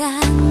감.